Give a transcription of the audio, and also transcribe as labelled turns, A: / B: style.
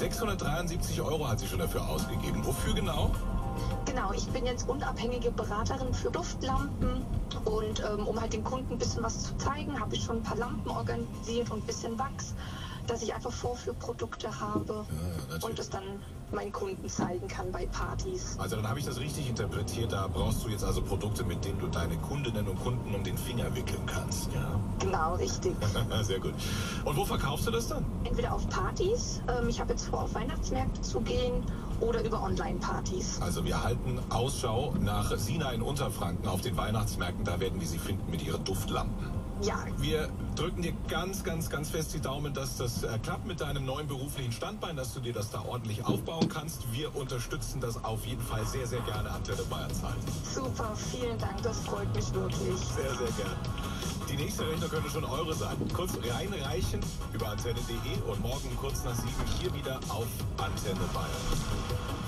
A: 673 Euro hat sie schon dafür ausgegeben. Wofür genau?
B: Genau, ich bin jetzt unabhängige Beraterin für Duftlampen und ähm, um halt den Kunden ein bisschen was zu zeigen, habe ich schon ein paar Lampen organisiert und ein bisschen Wachs, dass ich einfach Vorführprodukte habe
A: natürlich.
B: und es dann meinen Kunden zeigen kann bei Partys.
A: Also dann habe ich das richtig interpretiert. Da brauchst du jetzt also Produkte, mit denen du deine Kundinnen und Kunden um den Finger wickeln kannst. Ja,
B: Genau, richtig.
A: sehr gut. Und wo verkaufst du das dann?
B: Entweder auf Partys, ähm, ich habe jetzt vor, auf Weihnachtsmärkte zu gehen oder über Online-Partys.
A: Also wir halten Ausschau nach Sina in Unterfranken auf den Weihnachtsmärkten. Da werden wir sie finden mit ihren Duftlampen.
B: Ja,
A: Wir drücken dir ganz, ganz, ganz fest die Daumen, dass das äh, klappt mit deinem neuen beruflichen Standbein, dass du dir das da ordentlich aufbauen kannst. Wir unterstützen das auf jeden Fall sehr, sehr gerne Antenne Bayernzeit.
B: super, vielen Dank, das freut mich wirklich.
A: Sehr, sehr gern. Die nächste Rechnung könnte schon eure sein. Kurz reinreichen über antenne.de und morgen kurz nach sieben hier wieder auf Antenne Bayern.